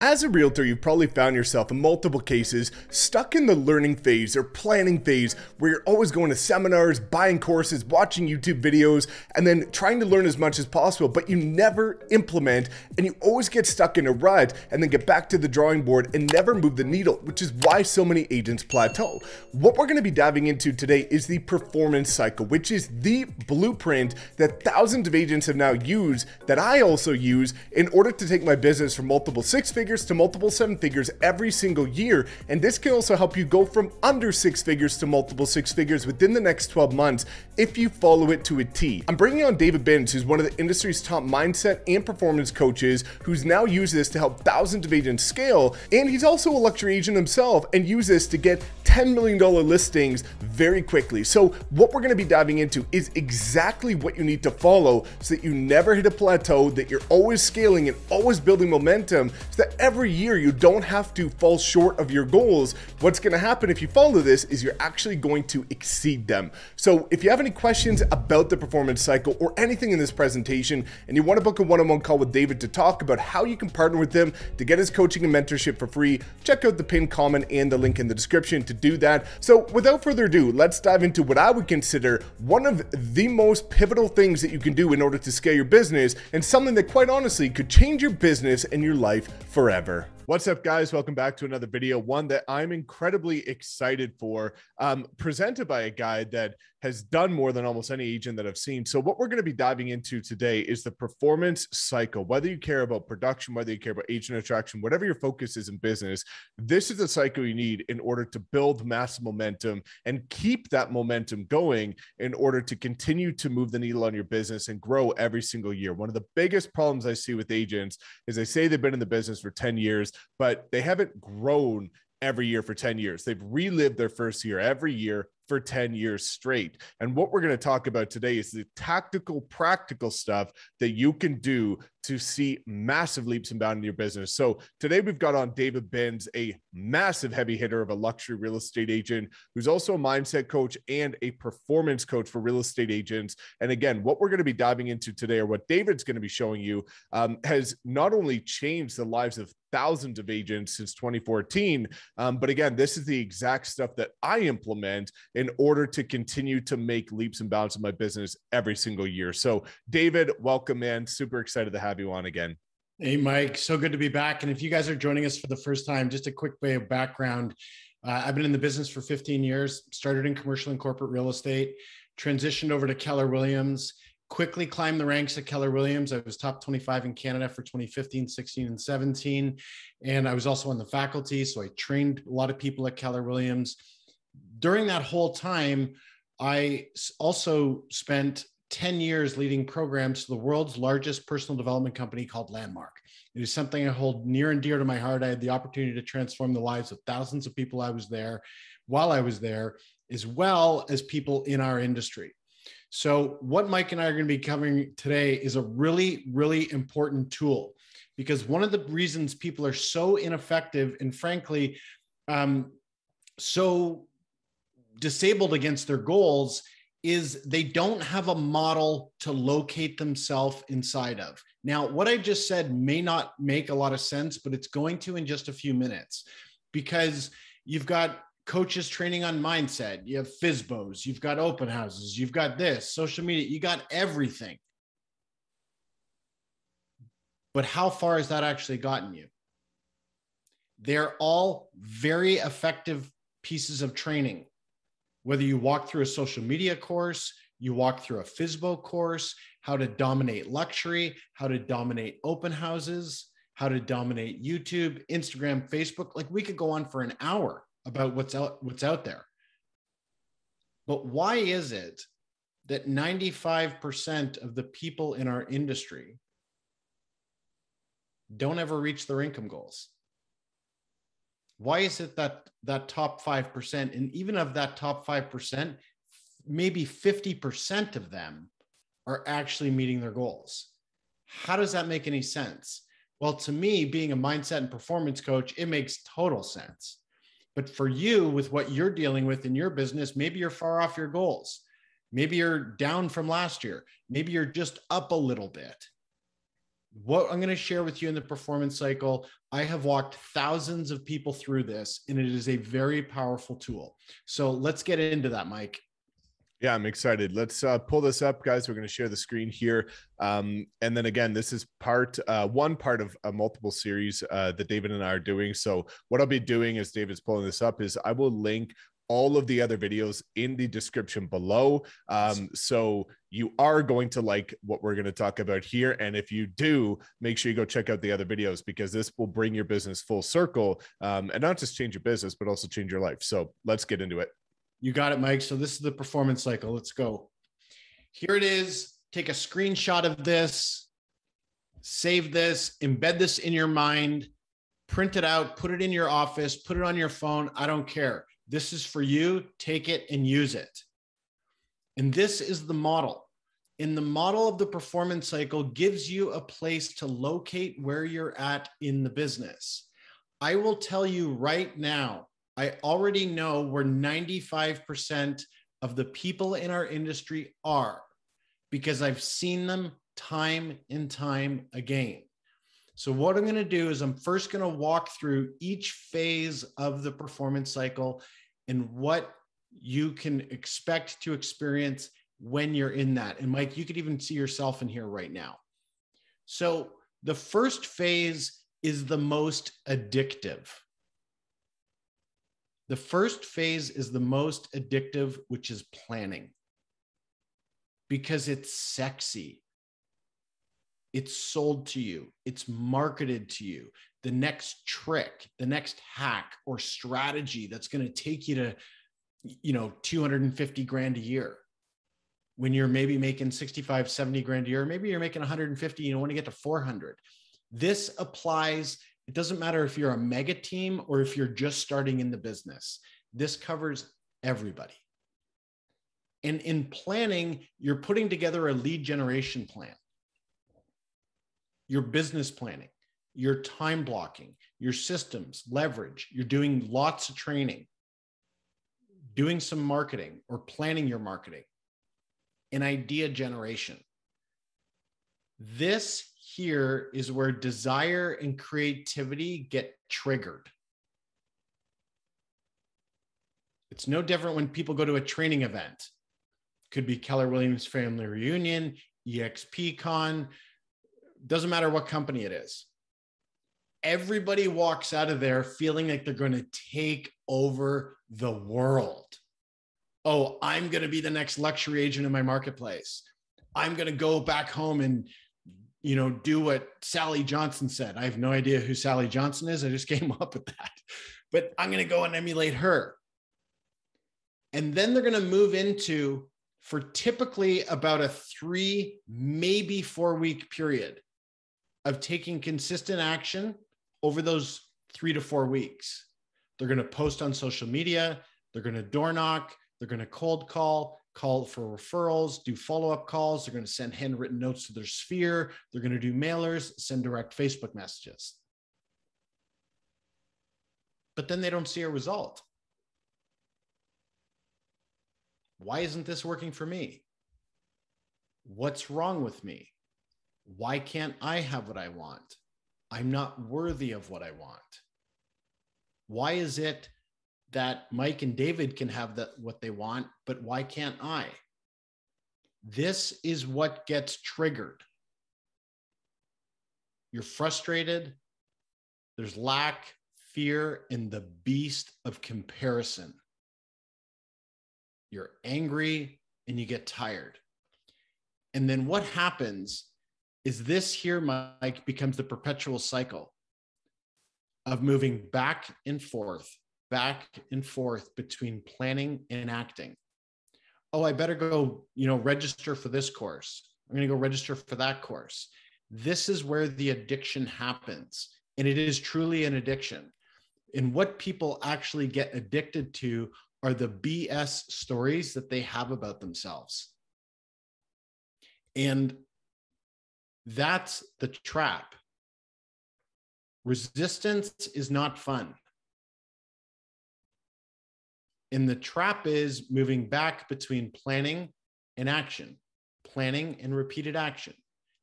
As a realtor, you've probably found yourself in multiple cases stuck in the learning phase or planning phase where you're always going to seminars, buying courses, watching YouTube videos, and then trying to learn as much as possible, but you never implement and you always get stuck in a rut and then get back to the drawing board and never move the needle, which is why so many agents plateau. What we're gonna be diving into today is the performance cycle, which is the blueprint that thousands of agents have now used that I also use in order to take my business from multiple six figures figures to multiple seven figures every single year. And this can also help you go from under six figures to multiple six figures within the next 12 months if you follow it to a T. I'm bringing on David Binns, who's one of the industry's top mindset and performance coaches, who's now used this to help thousands of agents scale. And he's also a luxury agent himself and use this to get $10 million listings very quickly. So what we're gonna be diving into is exactly what you need to follow so that you never hit a plateau, that you're always scaling and always building momentum so that every year you don't have to fall short of your goals. What's gonna happen if you follow this is you're actually going to exceed them. So if you have any questions about the performance cycle or anything in this presentation and you wanna book a one-on-one call with David to talk about how you can partner with him to get his coaching and mentorship for free, check out the pinned comment and the link in the description to do that. So without further ado, let's dive into what I would consider one of the most pivotal things that you can do in order to scale your business and something that quite honestly could change your business and your life forever forever. What's up, guys? Welcome back to another video, one that I'm incredibly excited for, um, presented by a guy that has done more than almost any agent that I've seen. So, what we're going to be diving into today is the performance cycle. Whether you care about production, whether you care about agent attraction, whatever your focus is in business, this is the cycle you need in order to build massive momentum and keep that momentum going in order to continue to move the needle on your business and grow every single year. One of the biggest problems I see with agents is they say they've been in the business for 10 years but they haven't grown every year for 10 years. They've relived their first year every year for 10 years straight. And what we're going to talk about today is the tactical, practical stuff that you can do to see massive leaps and bounds in your business. So today we've got on David Binns, a massive heavy hitter of a luxury real estate agent who's also a mindset coach and a performance coach for real estate agents. And again, what we're going to be diving into today, or what David's going to be showing you, um, has not only changed the lives of thousands of agents since 2014. Um, but again, this is the exact stuff that I implement in order to continue to make leaps and bounds in my business every single year. So, David, welcome, man. Super excited to have you on again. Hey, Mike. So good to be back. And if you guys are joining us for the first time, just a quick way of background. Uh, I've been in the business for 15 years, started in commercial and corporate real estate, transitioned over to Keller Williams, quickly climbed the ranks at Keller Williams. I was top 25 in Canada for 2015, 16, and 17. And I was also on the faculty. So I trained a lot of people at Keller Williams during that whole time, I also spent 10 years leading programs to the world's largest personal development company called Landmark. It is something I hold near and dear to my heart. I had the opportunity to transform the lives of thousands of people I was there while I was there, as well as people in our industry. So, what Mike and I are going to be covering today is a really, really important tool because one of the reasons people are so ineffective and, frankly, um, so disabled against their goals is they don't have a model to locate themselves inside of. Now, what I just said may not make a lot of sense, but it's going to in just a few minutes because you've got coaches training on mindset, you have FSBOs, you've got open houses, you've got this, social media, you got everything. But how far has that actually gotten you? They're all very effective pieces of training whether you walk through a social media course, you walk through a FSBO course, how to dominate luxury, how to dominate open houses, how to dominate YouTube, Instagram, Facebook. Like we could go on for an hour about what's out what's out there. But why is it that 95% of the people in our industry don't ever reach their income goals? Why is it that that top 5% and even of that top 5% maybe 50% of them are actually meeting their goals? How does that make any sense? Well to me being a mindset and performance coach it makes total sense. But for you with what you're dealing with in your business maybe you're far off your goals. Maybe you're down from last year. Maybe you're just up a little bit what I'm going to share with you in the performance cycle, I have walked thousands of people through this, and it is a very powerful tool. So let's get into that, Mike. Yeah, I'm excited. Let's uh, pull this up, guys. We're going to share the screen here. Um, and then again, this is part uh, one part of a multiple series uh, that David and I are doing. So, what I'll be doing as David's pulling this up is I will link all of the other videos in the description below. Um, so you are going to like what we're going to talk about here. And if you do, make sure you go check out the other videos because this will bring your business full circle um, and not just change your business, but also change your life. So let's get into it. You got it, Mike. So this is the performance cycle. Let's go. Here it is. Take a screenshot of this, save this, embed this in your mind, print it out, put it in your office, put it on your phone. I don't care. This is for you. Take it and use it. And this is the model. In the model of the performance cycle gives you a place to locate where you're at in the business. I will tell you right now, I already know where 95% of the people in our industry are because I've seen them time and time again. So, what I'm going to do is I'm first going to walk through each phase of the performance cycle and what you can expect to experience when you're in that. And Mike, you could even see yourself in here right now. So, the first phase is the most addictive. The first phase is the most addictive, which is planning because it's sexy it's sold to you, it's marketed to you. The next trick, the next hack or strategy that's going to take you to, you know, 250 grand a year when you're maybe making 65, 70 grand a year, maybe you're making 150, you want to get to 400. This applies. It doesn't matter if you're a mega team or if you're just starting in the business. This covers everybody. And in planning, you're putting together a lead generation plan your business planning, your time blocking, your systems, leverage. You're doing lots of training, doing some marketing or planning your marketing, and idea generation. This here is where desire and creativity get triggered. It's no different when people go to a training event. Could be Keller Williams Family Reunion, EXPCon, doesn't matter what company it is. Everybody walks out of there feeling like they're going to take over the world. Oh, I'm going to be the next luxury agent in my marketplace. I'm going to go back home and you know do what Sally Johnson said. I have no idea who Sally Johnson is. I just came up with that. But I'm going to go and emulate her. And then they're going to move into for typically about a 3 maybe 4 week period of taking consistent action over those three to four weeks. They're going to post on social media, they're going to door knock, they're going to cold call, call for referrals, do follow up calls, they're going to send handwritten notes to their sphere, they're going to do mailers, send direct Facebook messages. But then they don't see a result. Why isn't this working for me? What's wrong with me? Why can't I have what I want? I'm not worthy of what I want. Why is it that Mike and David can have that what they want, but why can't I? This is what gets triggered. You're frustrated. There's lack, fear, and the beast of comparison. You're angry and you get tired. And then what happens is this here, Mike, becomes the perpetual cycle of moving back and forth, back and forth between planning and acting. Oh, I better go, you know, register for this course. I'm going to go register for that course. This is where the addiction happens. And it is truly an addiction. And what people actually get addicted to are the BS stories that they have about themselves. And that's the trap. Resistance is not fun. And the trap is moving back between planning and action, planning and repeated action.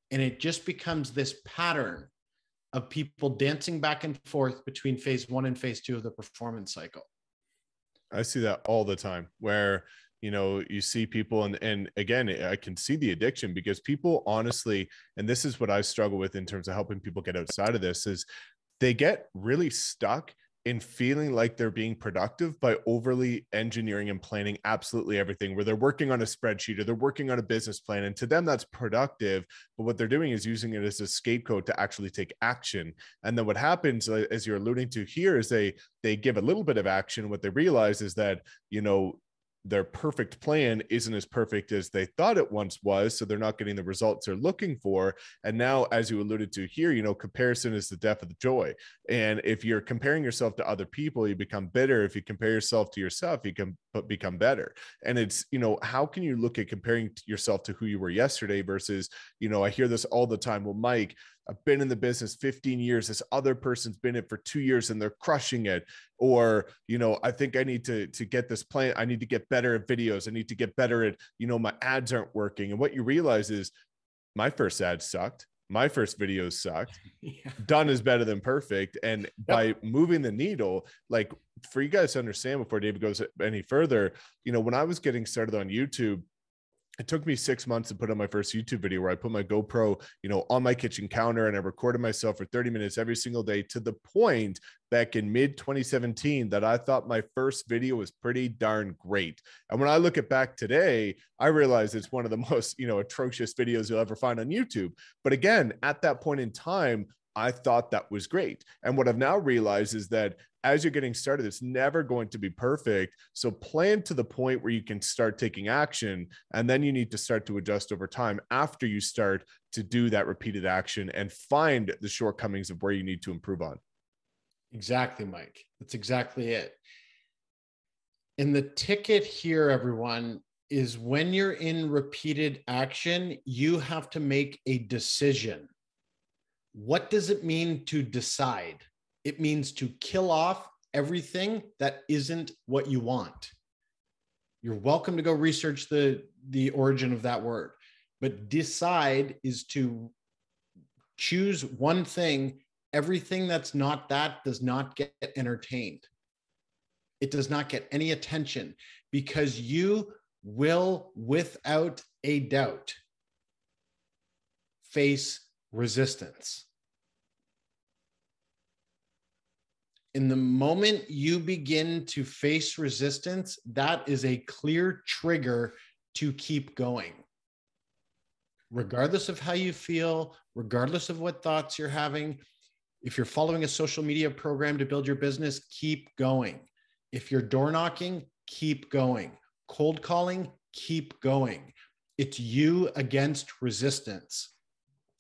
And it just becomes this pattern of people dancing back and forth between phase one and phase two of the performance cycle. I see that all the time where you know you see people and and again i can see the addiction because people honestly and this is what i struggle with in terms of helping people get outside of this is they get really stuck in feeling like they're being productive by overly engineering and planning absolutely everything where they're working on a spreadsheet or they're working on a business plan and to them that's productive but what they're doing is using it as a scapegoat to actually take action. And then what happens uh, as you're alluding to here is they they give a little bit of action. What they realize is that you know their perfect plan isn't as perfect as they thought it once was so they're not getting the results they're looking for. And now as you alluded to here you know comparison is the death of the joy. And if you're comparing yourself to other people you become bitter. If you compare yourself to yourself you can become better. And it's you know how can you look at comparing yourself to who you were yesterday versus you know i hear this all the time well mike I've been in the business 15 years. This other person's been in it for two years and they're crushing it. Or, you know, I think I need to, to get this plan. I need to get better at videos. I need to get better at, you know, my ads aren't working. And what you realize is my first ad sucked. My first videos sucked. Yeah. Done is better than perfect. And yep. by moving the needle, like for you guys to understand before David goes any further, you know, when I was getting started on YouTube, it took me six months to put on my first YouTube video where I put my GoPro, you know, on my kitchen counter and I recorded myself for 30 minutes every single day to the point back in mid 2017 that I thought my first video was pretty darn great. And when I look at back today, I realize it's one of the most, you know, atrocious videos you'll ever find on YouTube. But again, at that point in time, I thought that was great. And what I've now realized is that as you're getting started, it's never going to be perfect. So plan to the point where you can start taking action. And then you need to start to adjust over time after you start to do that repeated action and find the shortcomings of where you need to improve on. Exactly, Mike. That's exactly it. And the ticket here, everyone, is when you're in repeated action, you have to make a decision. What does it mean to decide? It means to kill off everything that isn't what you want. You're welcome to go research the, the origin of that word, but decide is to choose one thing. Everything that's not that does not get entertained. It does not get any attention because you will, without a doubt, face resistance. in the moment you begin to face resistance, that is a clear trigger to keep going. Regardless of how you feel, regardless of what thoughts you're having, if you're following a social media program to build your business, keep going. If you're door knocking, keep going. Cold calling, keep going. It's you against resistance.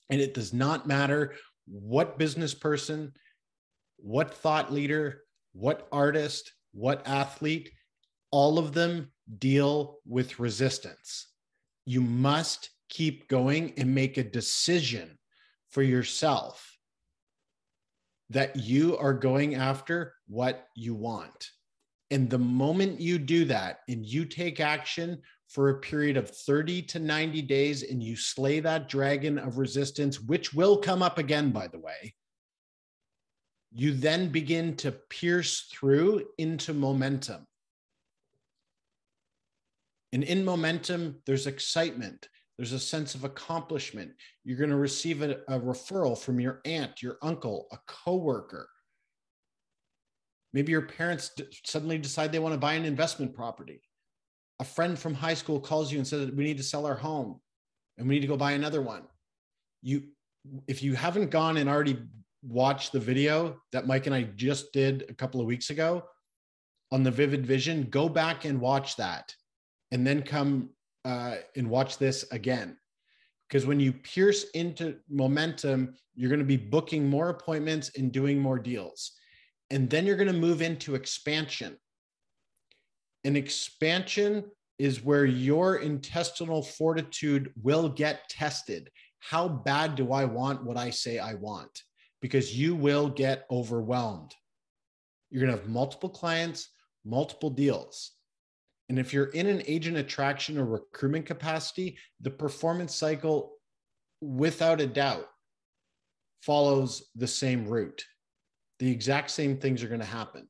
And it does not matter what business person, what thought leader, what artist, what athlete, all of them deal with resistance. You must keep going and make a decision for yourself that you are going after what you want. And the moment you do that and you take action for a period of 30 to 90 days and you slay that dragon of resistance, which will come up again, by the way, you then begin to pierce through into momentum. And in momentum, there's excitement, there's a sense of accomplishment. You're going to receive a, a, referral from your aunt, your uncle, a coworker. Maybe your parents suddenly decide they want to buy an investment property. A friend from high school calls you and says, We need to sell our home and we need to go buy another one. You, if you haven't gone and already watched the video that Mike and I just did a couple of weeks ago on the Vivid Vision, go back and watch that and then come uh, and watch this again. Because when you pierce into momentum, you're going to be booking more appointments and doing more deals. And then you're going to move into expansion. And expansion is where your intestinal fortitude will get tested. How bad do I want what I say I want? because you will get overwhelmed. You're going to have multiple clients, multiple deals. And if you're in an agent attraction or recruitment capacity, the performance cycle without a doubt, follows the same route. The exact same things are going to happen.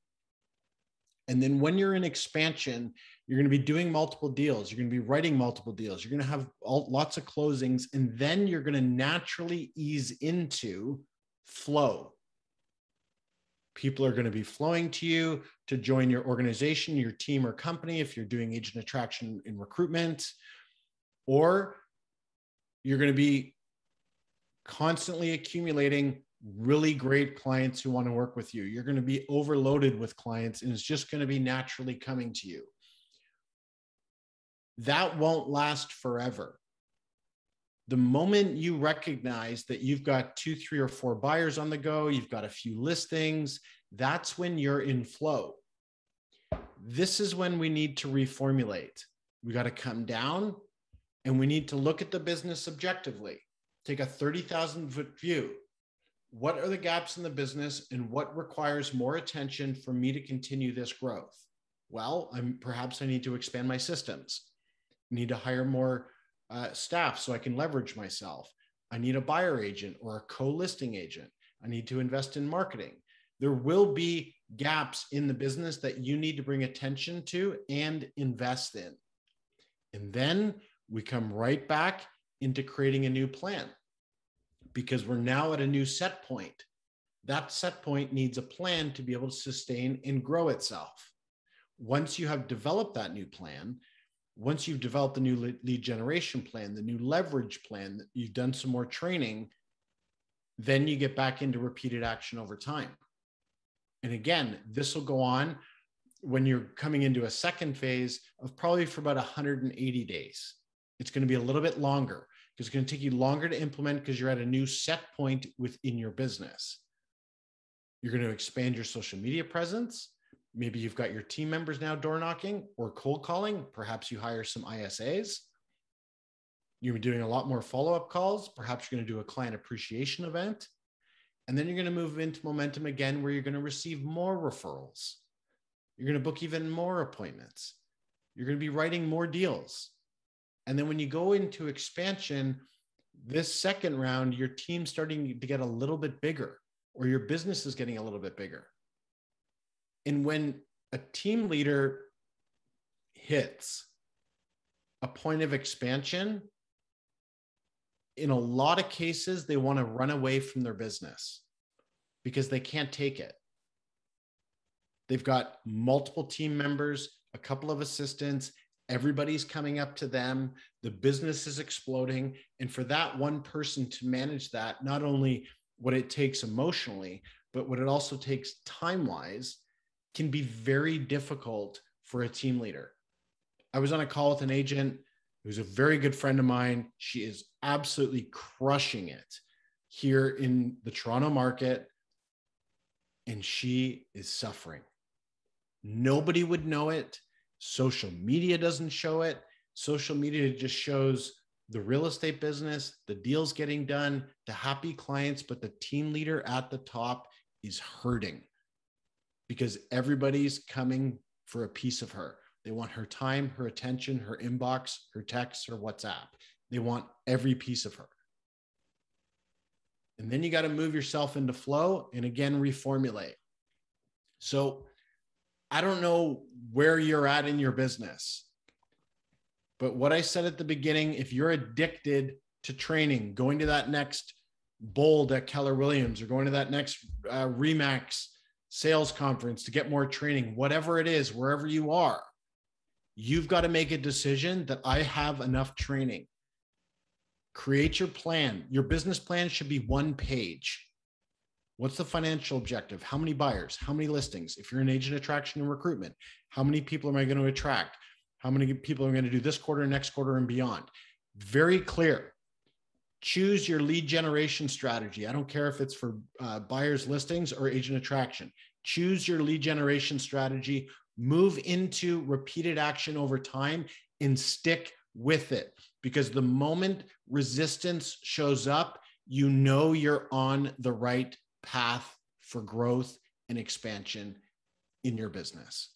And then when you're in expansion, you're going to be doing multiple deals. You're going to be writing multiple deals. You're going to have all, lots of closings. And then you're going to naturally ease into flow. People are going to be flowing to you to join your organization, your team, or company if you're doing agent attraction in recruitment, or you're going to be constantly accumulating really great clients who want to work with you. You're going to be overloaded with clients and it's just going to be naturally coming to you. That won't last forever. The moment you recognize that you've got two, three, or four buyers on the go, you've got a few listings, that's when you're in flow. This is when we need to reformulate. We got to come down and we need to look at the business objectively, take a 30,000 foot view what are the gaps in the business and what requires more attention for me to continue this growth? Well, I'm perhaps I need to expand my systems. I need to hire more uh, staff so I can leverage myself. I need a buyer agent or a co-listing agent. I need to invest in marketing. There will be gaps in the business that you need to bring attention to and invest in. And then we come right back into creating a new plan because we're now at a new set point. That set point needs a plan to be able to sustain and grow itself. Once you have developed that new plan, once you've developed the new lead generation plan, the new leverage plan, you've done some more training, then you get back into repeated action over time. And again, this will go on when you're coming into a second phase of probably for about 180 days. It's going to be a little bit longer because it's going to take you longer to implement because you're at a new set point within your business. You're going to expand your social media presence. Maybe you've got your team members now door knocking or cold calling. Perhaps you hire some ISAs. You're doing a lot more follow up calls. Perhaps you're going to do a client appreciation event. And then you're going to move into momentum again where you're going to receive more referrals. You're going to book even more appointments. You're going to be writing more deals. And then when you go into expansion, this second round, your team's starting to get a little bit bigger, or your business is getting a little bit bigger. And when a team leader hits a point of expansion, in a lot of cases, they want to run away from their business because they can't take it. They've got multiple team members, a couple of assistants, everybody's coming up to them. The business is exploding. And for that one person to manage that not only what it takes emotionally but what it also takes time wise can be very difficult for a team leader. I was on a call with an agent who's a very good friend of mine. She is absolutely crushing it here in the toronto market. And she is suffering. Nobody would know it Social media doesn't show it. Social media just shows the real estate business, the deals getting done, the happy clients, but the team leader at the top is hurting because everybody's coming for a piece of her. They want her time, her attention, her inbox, her text, her WhatsApp. They want every piece of her. And then you got to move yourself into flow and again reformulate. So I don't know where you're at in your business. But what I said at the beginning, if you're addicted to training, going to that next bold at Keller Williams or going to that next uh, Remax sales conference to get more training, whatever it is, wherever you are, you've got to make a decision that I have enough training. Create your plan. Your business plan should be one page. What's the financial objective? How many buyers? How many listings? If you're an agent attraction and recruitment, how many people am I going to attract? How many people are going to do this quarter, next quarter, and beyond? Very clear. Choose your lead generation strategy. I don't care if it's for uh, buyers, listings, or agent attraction. Choose your lead generation strategy. Move into repeated action over time and stick with it. Because the moment resistance shows up, you know you're on the right path for growth and expansion in your business.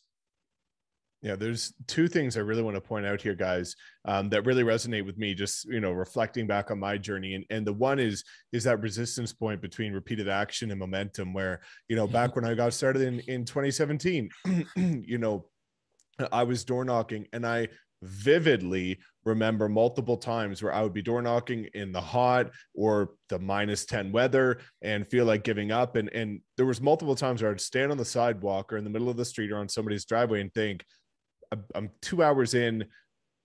Yeah, there's two things I really want to point out here, guys, um, that really resonate with me. Just you know, reflecting back on my journey, and and the one is is that resistance point between repeated action and momentum. Where you know, back when I got started in in 2017, you know, I was door knocking, and I vividly remember multiple times where I would be door knocking in the hot or the minus 10 weather and feel like giving up. And, and there was multiple times where I'd stand on the sidewalk or in the middle of the street or on somebody's driveway and think, I'm two hours in,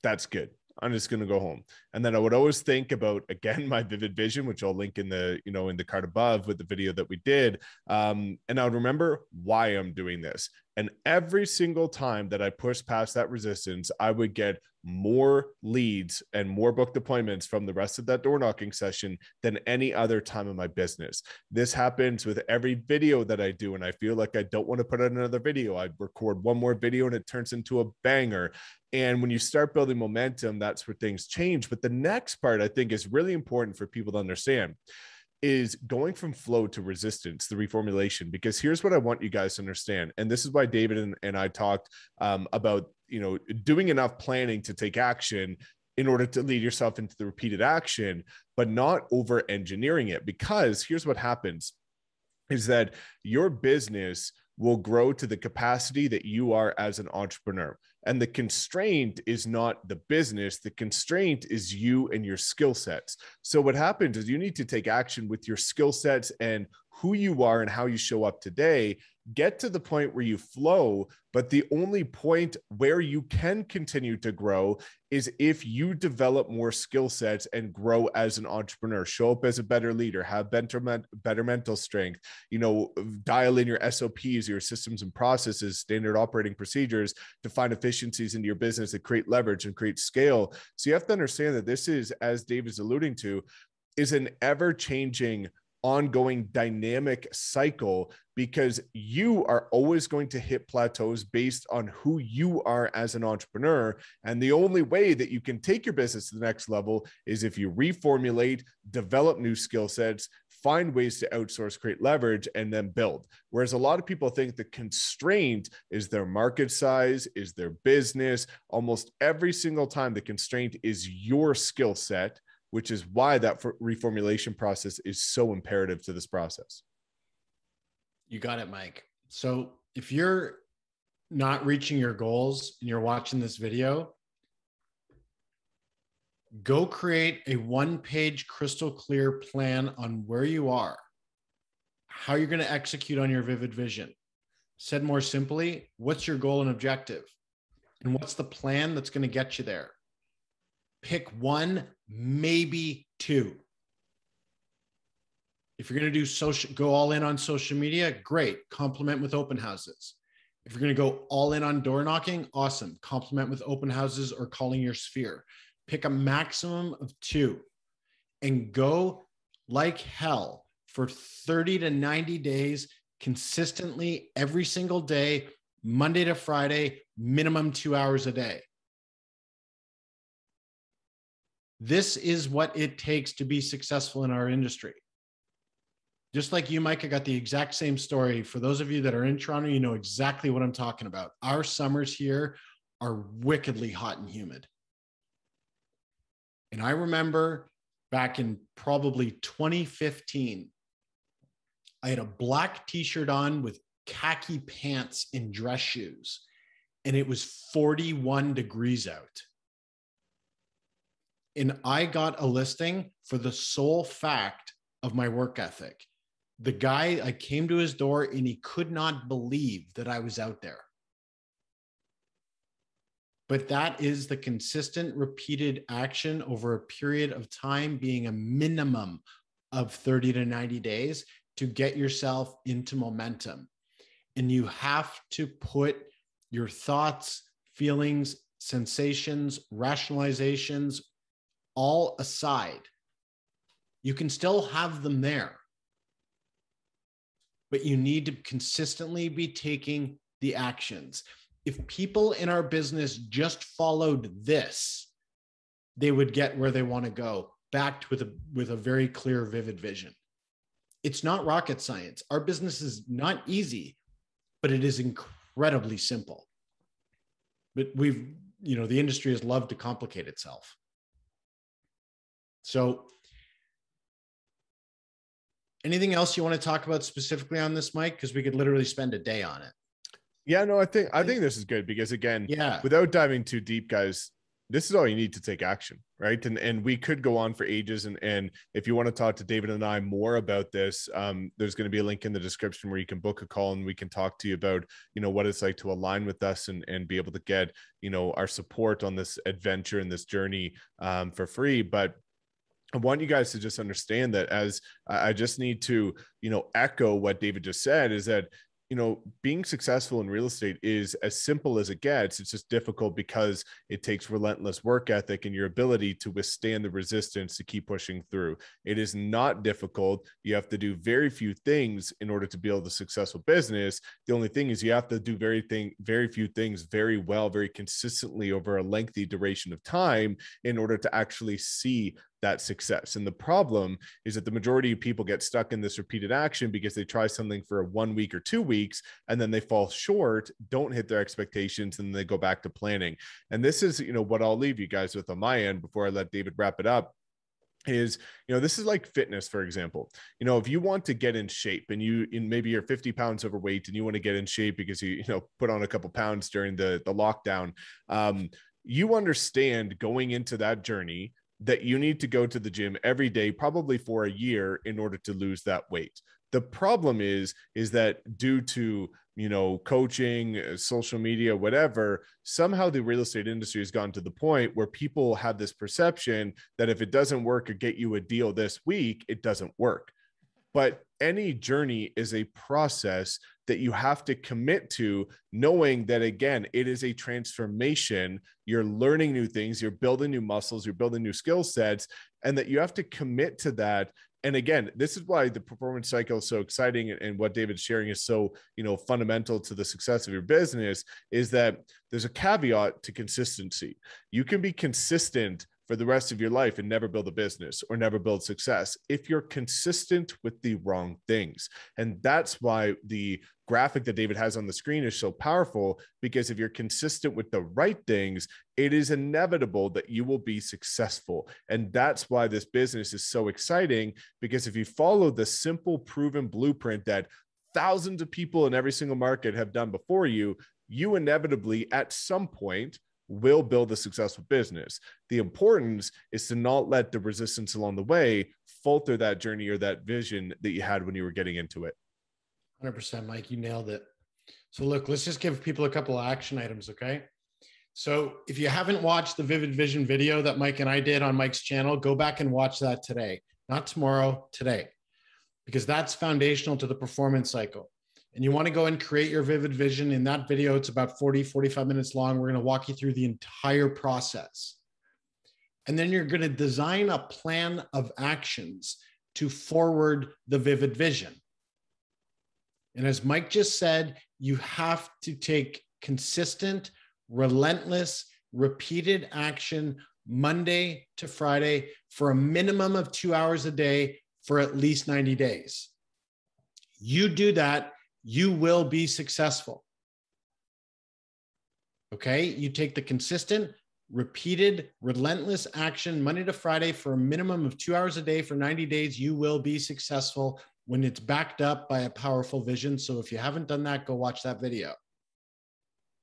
that's good. I'm just going to go home. And then I would always think about again my vivid vision, which I'll link in the you know in the card above with the video that we did. Um, and I would remember why I'm doing this. And every single time that I pushed past that resistance, I would get more leads and more booked appointments from the rest of that door knocking session than any other time in my business. This happens with every video that I do. And I feel like I don't want to put out another video. I record one more video and it turns into a banger. And when you start building momentum, that's where things change. But the next part I think is really important for people to understand is going from flow to resistance, the reformulation. Because here's what I want you guys to understand, and this is why David and, and I talked um, about you know doing enough planning to take action in order to lead yourself into the repeated action, but not over engineering it. Because here's what happens: is that your business will grow to the capacity that you are as an entrepreneur. And the constraint is not the business, the constraint is you and your skill sets. So, what happens is you need to take action with your skill sets and who you are and how you show up today get to the point where you flow. But the only point where you can continue to grow is if you develop more skill sets and grow as an entrepreneur, show up as a better leader, have better, better mental strength, you know, dial in your SOPs, your systems and processes, standard operating procedures to find efficiencies into your business that create leverage and create scale. So you have to understand that this is, as Dave is alluding to, is an ever changing ongoing dynamic cycle because you are always going to hit plateaus based on who you are as an entrepreneur. And the only way that you can take your business to the next level is if you reformulate, develop new skill sets, find ways to outsource, create leverage, and then build. Whereas a lot of people think the constraint is their market size, is their business. Almost every single time, the constraint is your skill set which is why that reformulation process is so imperative to this process. You got it, Mike. So if you're not reaching your goals and you're watching this video, go create a one page crystal clear plan on where you are, how you're going to execute on your vivid vision. Said more simply, what's your goal and objective? And what's the plan that's going to get you there? Pick one, maybe two. If you're going to do social, go all in on social media, great. Complement with open houses. If you're going to go all in on door knocking, awesome. Complement with open houses or calling your sphere. Pick a maximum of two and go like hell for 30 to 90 days consistently every single day, Monday to Friday, minimum two hours a day. This is what it takes to be successful in our industry. Just like you, Mike, I got the exact same story. For those of you that are in Toronto, you know exactly what I'm talking about. Our summers here are wickedly hot and humid. And I remember back in probably 2015, I had a black t shirt on with khaki pants and dress shoes, and it was 41 degrees out and I got a listing for the sole fact of my work ethic. The guy, I came to his door and he could not believe that I was out there. But that is the consistent, repeated action over a period of time being a minimum of 30 to 90 days to get yourself into momentum. And you have to put your thoughts, feelings, sensations, rationalizations, all aside, you can still have them there. But you need to consistently be taking the actions. If people in our business just followed this, they would get where they want to go, backed with a with a very clear, vivid vision. It's not rocket science. Our business is not easy, but it is incredibly simple. but we've you know the industry has loved to complicate itself so anything else you want to talk about specifically on this mike? Because we could literally spend a day on it. Yeah no i think i think this is good because again yeah. without diving too deep guys this is all you need to take action right? And and we could go on for ages. And and if you want to talk to david and i more about this um, there's going to be a link in the description where you can book a call and we can talk to you about you know what it's like to align with us and and be able to get you know our support on this adventure and this journey um, for free. But I want you guys to just understand that as I just need to, you know, echo what David just said is that you know, being successful in real estate is as simple as it gets. It's just difficult because it takes relentless work ethic and your ability to withstand the resistance to keep pushing through. It is not difficult. You have to do very few things in order to build a successful business. The only thing is you have to do very thing very few things very well, very consistently over a lengthy duration of time in order to actually see that success. And the problem is that the majority of people get stuck in this repeated action because they try something for one week or two weeks and then they fall short, don't hit their expectations, and they go back to planning. And this is, you know, what I'll leave you guys with on my end before I let David wrap it up is you know this is like fitness for example you know if you want to get in shape and you in maybe you're 50 pounds overweight and you want to get in shape because you you know put on a couple pounds during the the lockdown um you understand going into that journey that you need to go to the gym every day, probably for a year, in order to lose that weight. The problem is, is that due to you know coaching, uh, social media, whatever, somehow the real estate industry has gotten to the point where people have this perception that if it doesn't work or get you a deal this week, it doesn't work. But any journey is a process that you have to commit to, knowing that again, it is a transformation. You're learning new things, you're building new muscles, you're building new skill sets, and that you have to commit to that. And again, this is why the performance cycle is so exciting, and what David's sharing is so you know fundamental to the success of your business. Is that there's a caveat to consistency. You can be consistent for the rest of your life and never build a business or never build success if you're consistent with the wrong things. And that's why the graphic that David has on the screen is so powerful because if you're consistent with the right things, it is inevitable that you will be successful. And that's why this business is so exciting because if you follow the simple, proven blueprint that thousands of people in every single market have done before you, you inevitably at some point will build a successful business. The importance is to not let the resistance along the way falter that journey or that vision that you had when you were getting into it. 100% Mike, you nailed it. So look, let's just give people a couple of action items, okay? So if you haven't watched the Vivid Vision video that Mike and I did on Mike's channel, go back and watch that today. Not tomorrow, today. Because that's foundational to the performance cycle and you want to go and create your vivid vision. In that video it's about 40 45 minutes long. We're going to walk you through the entire process. And then you're going to design a plan of actions to forward the vivid vision. And as mike just said you have to take consistent relentless repeated action monday to friday for a minimum of two hours a day for at least 90 days. You do that you will be successful. Okay. You take the consistent, repeated, relentless action Monday to Friday for a minimum of two hours a day for 90 days. You will be successful when it's backed up by a powerful vision. So if you haven't done that, go watch that video.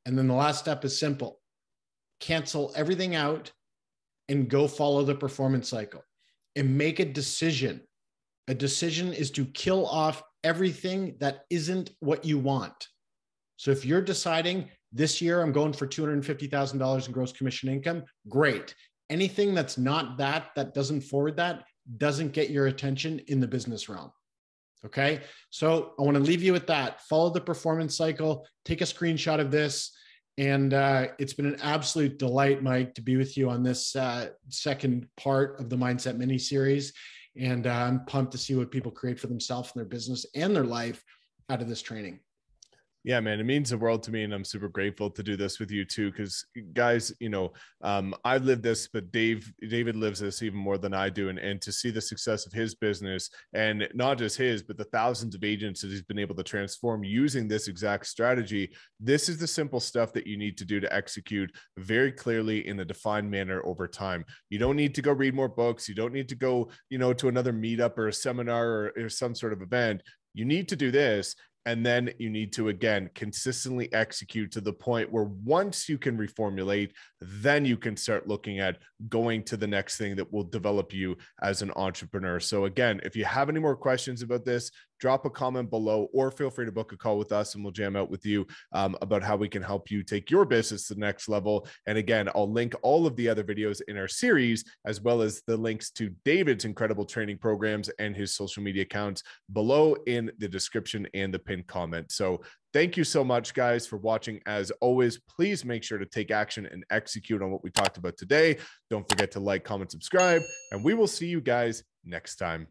And then the last step is simple cancel everything out and go follow the performance cycle and make a decision. A decision is to kill off everything that isn't what you want. So if you're deciding this year I'm going for $250,000 in gross commission income, great. Anything that's not that, that doesn't forward that, doesn't get your attention in the business realm. Okay. So I want to leave you with that. Follow the performance cycle, take a screenshot of this. And uh, it's been an absolute delight, Mike, to be with you on this uh, second part of the Mindset mini series. And uh, I'm pumped to see what people create for themselves and their business and their life out of this training. Yeah, man, it means the world to me, and I'm super grateful to do this with you too. Because, guys, you know, um, I've lived this, but Dave, David lives this even more than I do, and and to see the success of his business, and not just his, but the thousands of agents that he's been able to transform using this exact strategy. This is the simple stuff that you need to do to execute very clearly in a defined manner over time. You don't need to go read more books. You don't need to go, you know, to another meetup or a seminar or, or some sort of event you need to do this and then you need to again consistently execute to the point where once you can reformulate then you can start looking at going to the next thing that will develop you as an entrepreneur. So again if you have any more questions about this drop a comment below or feel free to book a call with us and we'll jam out with you um, about how we can help you take your business to the next level. And again, I'll link all of the other videos in our series, as well as the links to David's incredible training programs and his social media accounts below in the description and the pinned comment. So Thank you so much, guys, for watching. As always, please make sure to take action and execute on what we talked about today. Don't forget to like, comment, subscribe, and we will see you guys next time.